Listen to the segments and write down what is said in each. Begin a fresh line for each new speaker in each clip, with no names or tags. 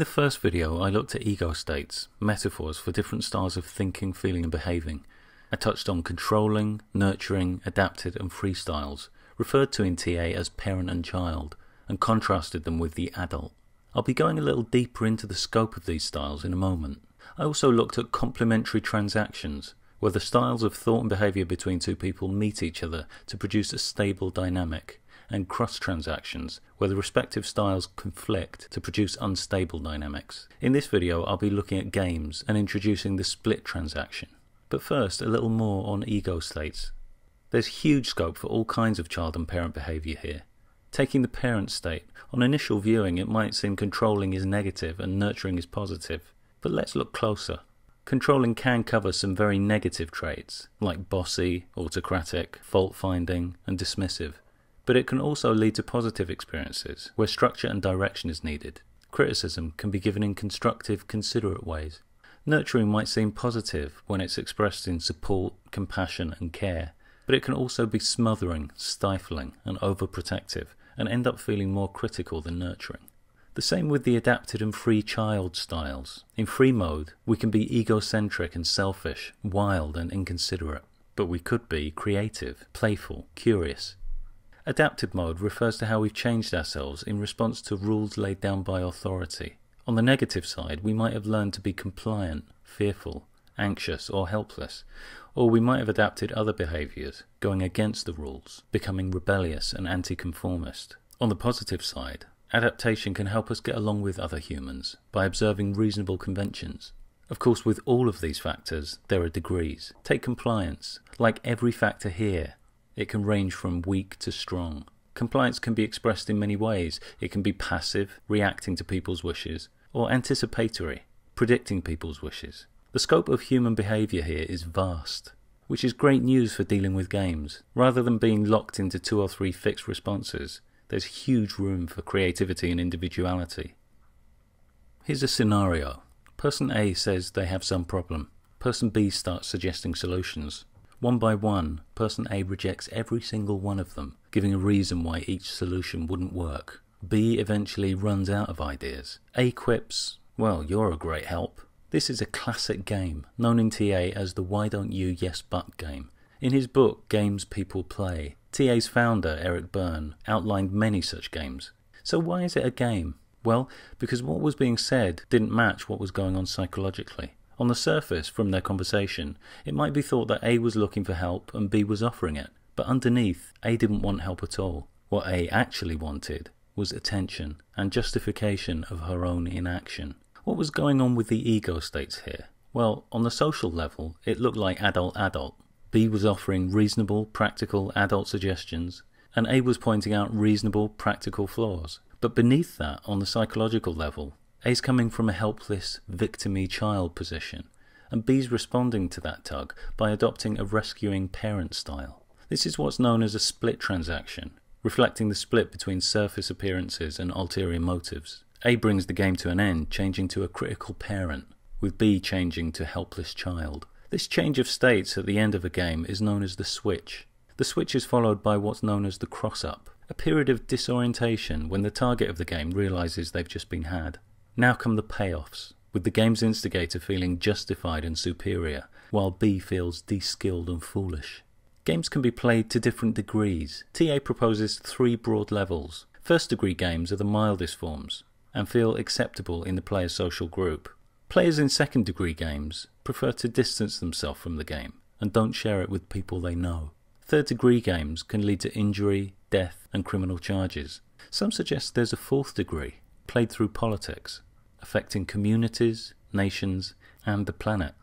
the first video, I looked at ego states, metaphors for different styles of thinking, feeling, and behaving. I touched on controlling, nurturing, adapted, and free styles, referred to in TA as parent and child, and contrasted them with the adult. I'll be going a little deeper into the scope of these styles in a moment. I also looked at complementary transactions, where the styles of thought and behavior between two people meet each other to produce a stable dynamic, and cross transactions, where the respective styles conflict to produce unstable dynamics. In this video, I'll be looking at games and introducing the split transaction. But first, a little more on ego states. There's huge scope for all kinds of child and parent behavior here. Taking the parent state, on initial viewing it might seem controlling is negative and nurturing is positive. But let's look closer. Controlling can cover some very negative traits, like bossy, autocratic, fault finding, and dismissive. But it can also lead to positive experiences, where structure and direction is needed. Criticism can be given in constructive, considerate ways. Nurturing might seem positive when it's expressed in support, compassion, and care, but it can also be smothering, stifling, and overprotective, and end up feeling more critical than nurturing. The same with the adapted and free child styles. In free mode, we can be egocentric and selfish, wild and inconsiderate, but we could be creative, playful, curious. Adapted mode refers to how we've changed ourselves in response to rules laid down by authority. On the negative side, we might have learned to be compliant, fearful, anxious, or helpless, or we might have adapted other behaviours, going against the rules, becoming rebellious and anti-conformist. On the positive side, adaptation can help us get along with other humans by observing reasonable conventions. Of course, with all of these factors, there are degrees. Take compliance. Like every factor here, it can range from weak to strong. Compliance can be expressed in many ways. It can be passive, reacting to people's wishes, or anticipatory, predicting people's wishes. The scope of human behaviour here is vast, which is great news for dealing with games. Rather than being locked into two or three fixed responses, there's huge room for creativity and individuality. Here's a scenario. Person A says they have some problem. Person B starts suggesting solutions. One by one, person A rejects every single one of them, giving a reason why each solution wouldn't work. B eventually runs out of ideas. A quips, Well, you're a great help. This is a classic game, known in TA as the Why Don't You Yes But game. In his book Games People Play, TA's founder, Eric Berne, outlined many such games. So why is it a game? Well, because what was being said didn't match what was going on psychologically. On the surface, from their conversation, it might be thought that A was looking for help and B was offering it. But underneath, A didn't want help at all. What A actually wanted was attention and justification of her own inaction. What was going on with the ego states here? Well, on the social level, it looked like adult adult. B was offering reasonable, practical adult suggestions, and A was pointing out reasonable, practical flaws. But beneath that, on the psychological level, A's coming from a helpless, victimy child position, and B's responding to that tug by adopting a rescuing parent style. This is what's known as a split transaction, reflecting the split between surface appearances and ulterior motives. A brings the game to an end, changing to a critical parent, with B changing to helpless child. This change of states at the end of a game is known as the switch. The switch is followed by what's known as the cross up, a period of disorientation when the target of the game realizes they've just been had. Now come the payoffs, with the game's instigator feeling justified and superior, while B feels de-skilled and foolish. Games can be played to different degrees. TA proposes three broad levels. First degree games are the mildest forms, and feel acceptable in the player's social group. Players in second degree games prefer to distance themselves from the game and don't share it with people they know. Third degree games can lead to injury, death, and criminal charges. Some suggest there's a fourth degree, played through politics, affecting communities, nations, and the planet.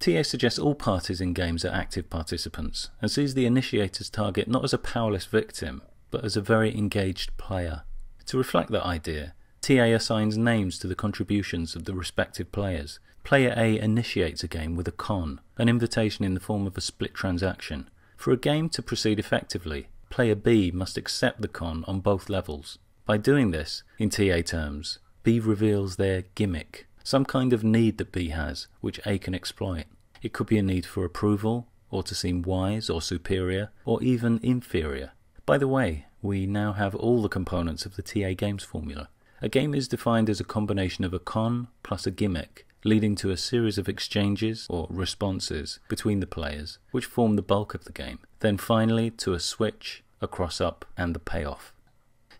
TA suggests all parties in games are active participants and sees the initiator's target not as a powerless victim, but as a very engaged player. To reflect that idea, TA assigns names to the contributions of the respective players. Player A initiates a game with a con, an invitation in the form of a split transaction. For a game to proceed effectively, player B must accept the con on both levels. By doing this, in TA terms, B reveals their gimmick, some kind of need that B has, which A can exploit. It could be a need for approval, or to seem wise or superior, or even inferior. By the way, we now have all the components of the TA Games formula. A game is defined as a combination of a con plus a gimmick, leading to a series of exchanges or responses between the players, which form the bulk of the game, then finally to a switch, a cross up, and the payoff.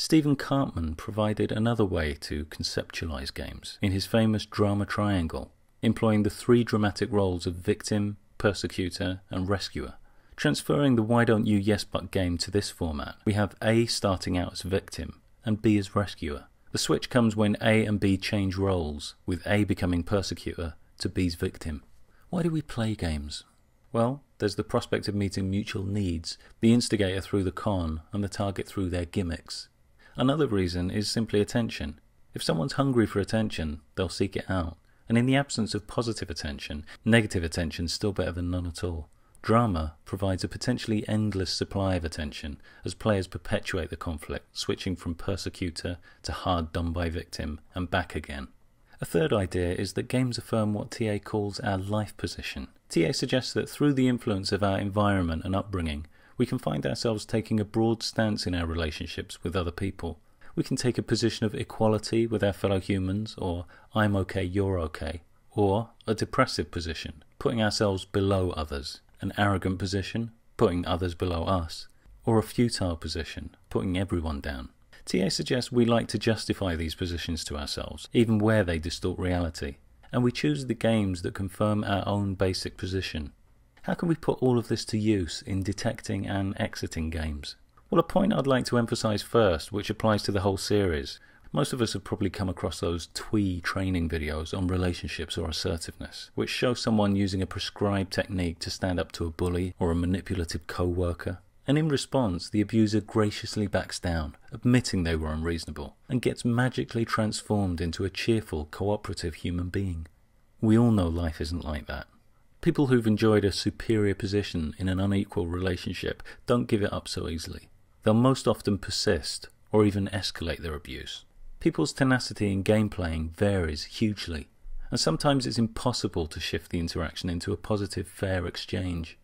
Stephen Karpman provided another way to conceptualize games in his famous drama triangle, employing the three dramatic roles of victim, persecutor, and rescuer. Transferring the Why Don't You Yes But game to this format, we have A starting out as victim and B as rescuer. The switch comes when A and B change roles, with A becoming persecutor to B's victim. Why do we play games? Well, there's the prospect of meeting mutual needs, the instigator through the con, and the target through their gimmicks. Another reason is simply attention. If someone's hungry for attention, they'll seek it out. And in the absence of positive attention, negative attention is still better than none at all. Drama provides a potentially endless supply of attention as players perpetuate the conflict, switching from persecutor to hard done by victim and back again. A third idea is that games affirm what TA calls our life position. TA suggests that through the influence of our environment and upbringing, we can find ourselves taking a broad stance in our relationships with other people. We can take a position of equality with our fellow humans, or I'm okay, you're okay, or a depressive position, putting ourselves below others an arrogant position, putting others below us, or a futile position, putting everyone down. TA suggests we like to justify these positions to ourselves, even where they distort reality, and we choose the games that confirm our own basic position. How can we put all of this to use in detecting and exiting games? Well, a point I'd like to emphasize first, which applies to the whole series, most of us have probably come across those twee training videos on relationships or assertiveness, which show someone using a prescribed technique to stand up to a bully or a manipulative co worker. And in response, the abuser graciously backs down, admitting they were unreasonable, and gets magically transformed into a cheerful, cooperative human being. We all know life isn't like that. People who've enjoyed a superior position in an unequal relationship don't give it up so easily. They'll most often persist or even escalate their abuse. People's tenacity in game playing varies hugely, and sometimes it's impossible to shift the interaction into a positive, fair exchange.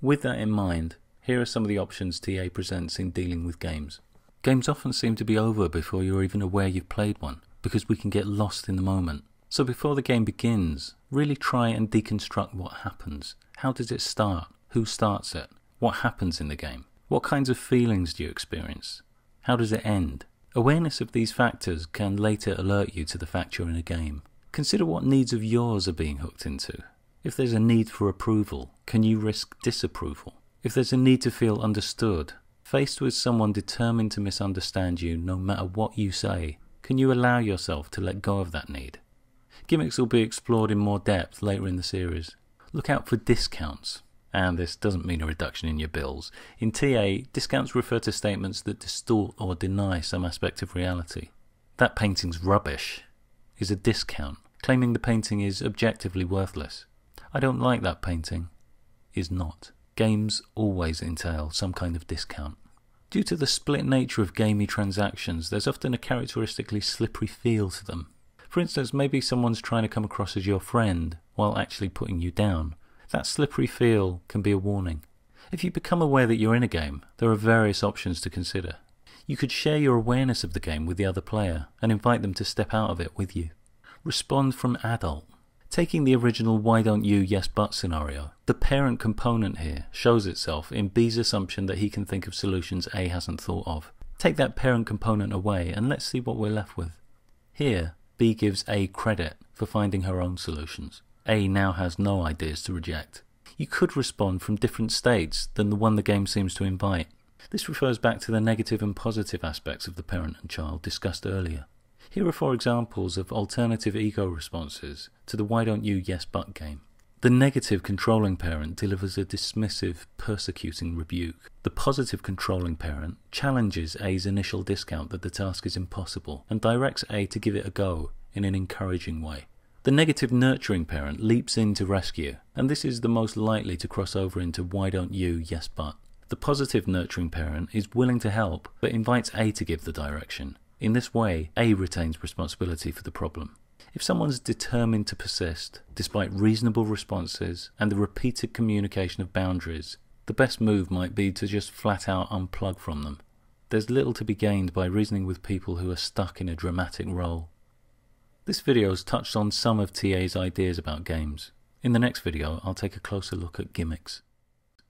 With that in mind, here are some of the options TA presents in dealing with games. Games often seem to be over before you're even aware you've played one, because we can get lost in the moment. So before the game begins, really try and deconstruct what happens. How does it start? Who starts it? What happens in the game? What kinds of feelings do you experience? How does it end? Awareness of these factors can later alert you to the fact you're in a game. Consider what needs of yours are being hooked into. If there's a need for approval, can you risk disapproval? If there's a need to feel understood, faced with someone determined to misunderstand you no matter what you say, can you allow yourself to let go of that need? Gimmicks will be explored in more depth later in the series. Look out for discounts and this doesn't mean a reduction in your bills. In TA, discounts refer to statements that distort or deny some aspect of reality. That painting's rubbish is a discount, claiming the painting is objectively worthless. I don't like that painting is not. Games always entail some kind of discount. Due to the split nature of gamey transactions, there's often a characteristically slippery feel to them. For instance, maybe someone's trying to come across as your friend while actually putting you down that slippery feel can be a warning. If you become aware that you're in a game, there are various options to consider. You could share your awareness of the game with the other player and invite them to step out of it with you. Respond from adult. Taking the original why don't you yes but scenario, the parent component here shows itself in B's assumption that he can think of solutions A hasn't thought of. Take that parent component away and let's see what we're left with. Here, B gives A credit for finding her own solutions. A now has no ideas to reject. You could respond from different states than the one the game seems to invite. This refers back to the negative and positive aspects of the parent and child discussed earlier. Here are four examples of alternative ego responses to the why don't you yes but game. The negative controlling parent delivers a dismissive, persecuting rebuke. The positive controlling parent challenges A's initial discount that the task is impossible and directs A to give it a go in an encouraging way. The negative nurturing parent leaps in to rescue, and this is the most likely to cross over into why don't you, yes but. The positive nurturing parent is willing to help, but invites A to give the direction. In this way, A retains responsibility for the problem. If someone's determined to persist, despite reasonable responses and the repeated communication of boundaries, the best move might be to just flat out unplug from them. there's little to be gained by reasoning with people who are stuck in a dramatic role. This video has touched on some of TA's ideas about games. In the next video, I'll take a closer look at gimmicks.